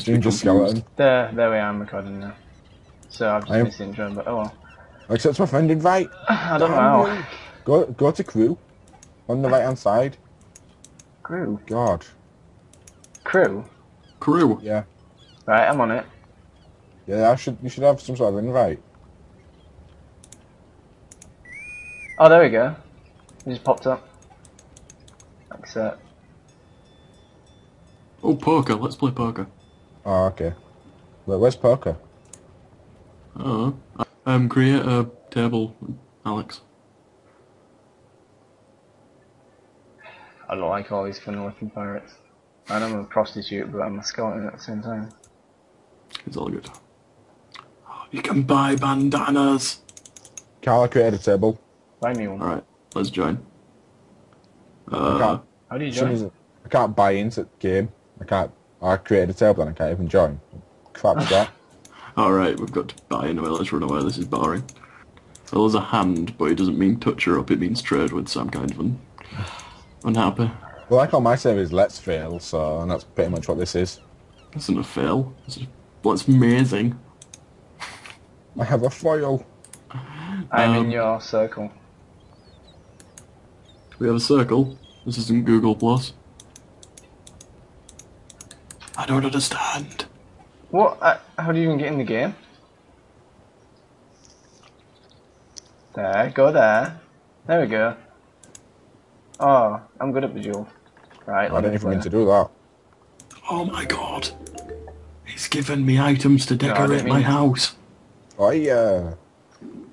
seems to be confused. skeleton. There, there we are. I'm recording now. So I've just I am- missed the intro, but oh well. Accept my friend invite. I don't know Damn how. you. Go go to crew. On the right hand side. Crew, God. crew. Crew. Yeah. Right, I'm on it. Yeah, I should you should have some sort of invite. Oh, there we go. It just popped up. Accept. Oh, poker. Let's play poker. Oh, okay. Wait, where's poker? Oh. Um, create a table, Alex. I don't like all these funny looking pirates. And I'm a prostitute, but I'm a skeleton at the same time. It's all good. Oh, You can buy bandanas. Carla created a table. Buy me one. Alright, let's join. Uh, How do you join? I can't buy into the game. I can't. I created a table and I can't even join. Crap is that? alright, we've got to buy anyway. Let's run away. This is boring. Well, there's a hand, but it doesn't mean touch her up. It means trade with, so I'm kind of un- unhappy. Well, like on my server is Let's Fail, so and that's pretty much what this is. This isn't a fail. This is, what's amazing. I have a foil. I'm Um, in your circle. We have a circle. This isn't Google Plus. I don't understand. What? Uh, how do you even get in the game? There, go there. There we go. Oh, I'm good at Bejeweled. Right, I let don't even mean to do that. Oh my god. He's given me items to I didn't decorate my mean- house. Oh yeah.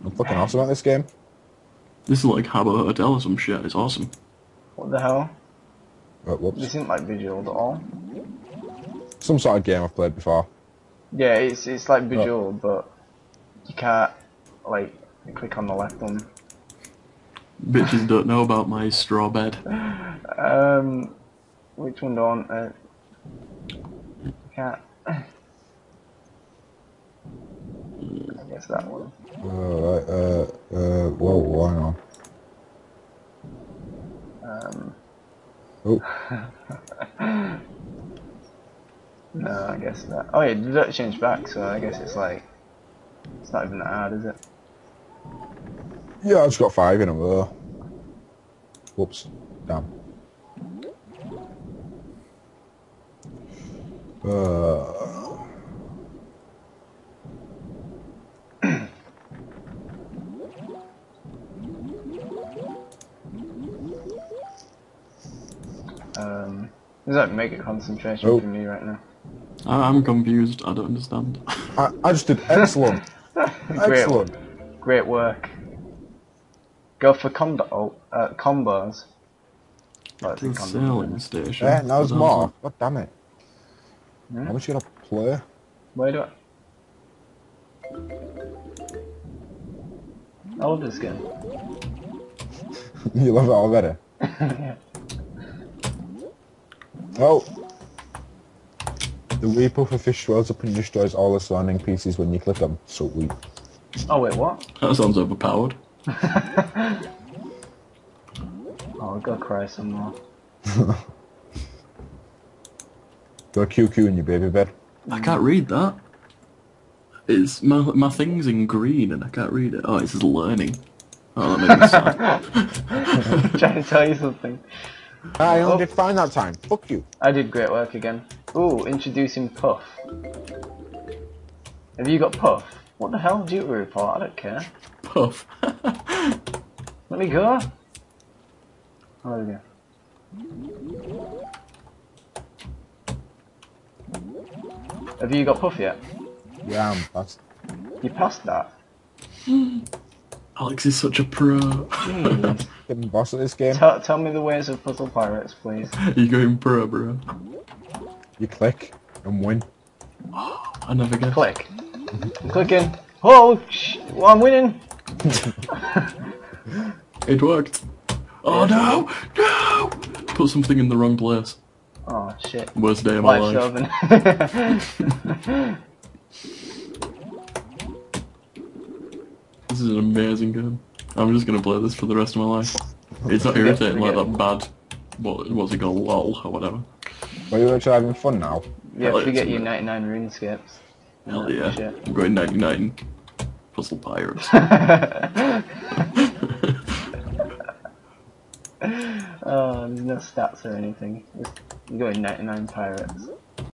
I'm fucking awesome at this game. This is like Habbo Hotel or some shit. It's awesome. What the hell? Oh, whoops. This isn't like Bejeweled at all. Some sort of game I've played before. Yeah, it's it's like Bejeweled, but you can't like click on the left one. Bitches don't know about my straw bed. Um, which one don't? Uh, can't. I guess that one. Uh, uh, uh, whoa, why not? Um, Oh, no, I guess that. Oh yeah, did that change back? So I guess it's like it's not even that hard, is it? yeah, I just got five in a row. Whoops. Damn. Uh, Um, there's like mega concentration Oh. for me right now. I- I'm confused. I don't understand. I, I just did excellent. Great, excellent. great work. Go for combo oh, uh, combos. Like The the combo. sailing station. Yeah, now there's more. else? God damn it. Hmm? How much you gonna play? Where do I? I love this game. you love it already. yeah. Oh. The Reaper for fish swells up and destroys all the surrounding pieces when you click them. Sweet. Oh wait, what? That sounds overpowered. Oh, I've got to cry some more. Go QQ in your baby bed. I can't read that. It's my my thing's in green and I can't read it. Oh, it says learning. Oh, that made me sad. trying to tell you something. I only Oh. did fine that time. Fuck you. I did great work again. Ooh, introducing Puff. Have you got Puff? What the hell? Duty report? I don't care. Puff. Let me go. Oh, there we go. Have you got Puff yet? Yeah, I'm that's You passed that. Alex is such a pro. Jeez. getting boss at this game. tell, tell me the ways of Puzzle Pirates, please. you going pro, bro? You click and win. Another never get. Click. I'm clicking. Oh, sh- well, I'm winning. It worked. Oh no! No! Put something in the wrong place. Oh shit. Worst day of my Life life. shelving. This is an amazing game. I'm just gonna play this for the rest of my life. It's not irritating like that bad. What was it called? LOL or whatever. Are you actually having fun now? You Hell have to yeah, get your it's 99 runescapes. Hell yeah. shit. I'm going 99 puzzle pirates. oh, there's no stats or anything. Just, you're going 99 pirates.